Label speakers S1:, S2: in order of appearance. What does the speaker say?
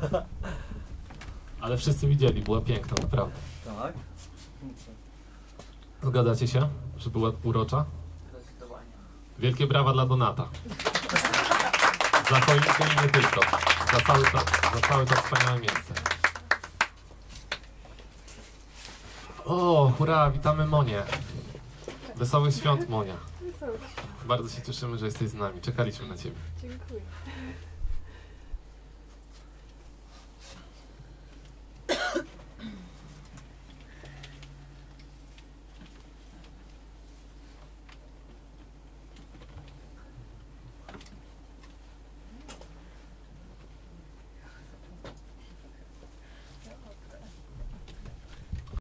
S1: Ale wszyscy widzieli, była piękna, naprawdę.
S2: Tak?
S1: Zgadzacie się, że była urocza?
S2: Zdecydowanie.
S1: Wielkie brawa dla Donata. Za choinkę i nie tylko. Za całe to, za całe to wspaniałe miejsce. O, hurra, witamy Monię. Wesołych świąt, Monia. Bardzo się cieszymy, że jesteś z nami. Czekaliśmy na Ciebie.
S3: Dziękuję.